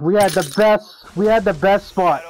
We had the best. We had the best spot.